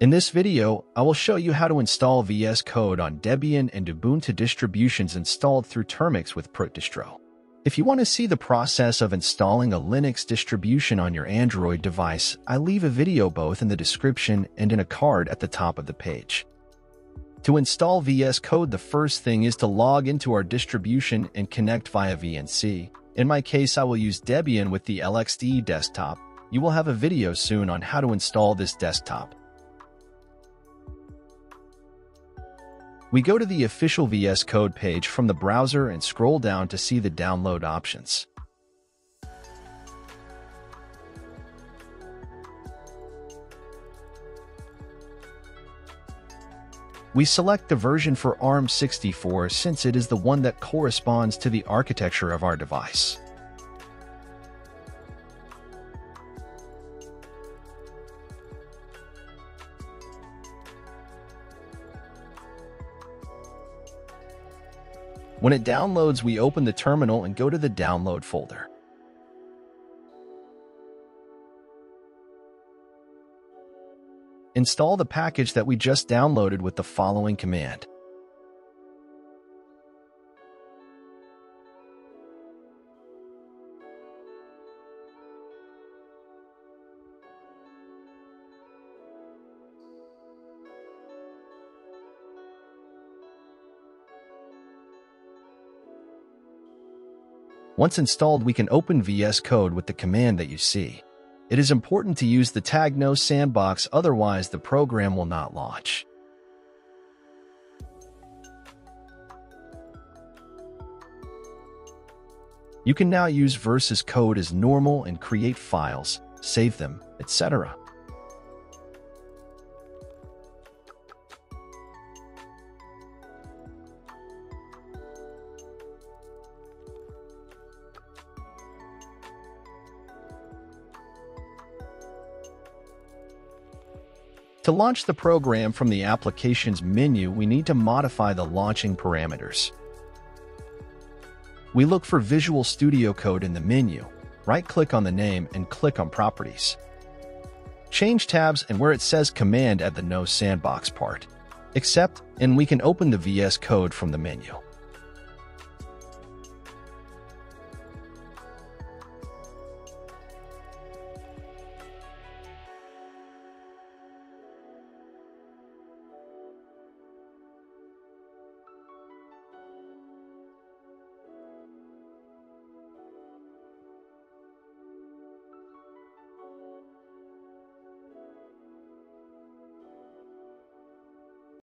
In this video, I will show you how to install VS Code on Debian and Ubuntu distributions installed through Termux with proot-distro. If you want to see the process of installing a Linux distribution on your Android device, I leave a video both in the description and in a card at the top of the page. To install VS Code, the first thing is to log into our distribution and connect via VNC. In my case, I will use Debian with the LXDE desktop. You will have a video soon on how to install this desktop. We go to the official VS Code page from the browser and scroll down to see the download options. We select the version for ARM64 since it is the one that corresponds to the architecture of our device. When it downloads, we open the terminal and go to the download folder. Install the package that we just downloaded with the following command. Once installed, we can open VS Code with the command that you see. It is important to use the tag no sandbox, otherwise the program will not launch. You can now use VS Code as normal and create files, save them, etc. To launch the program from the Applications menu, we need to modify the launching parameters. We look for Visual Studio Code in the menu, right-click on the name and click on Properties. Change tabs and where it says Command at the No Sandbox part. Accept, and we can open the VS Code from the menu.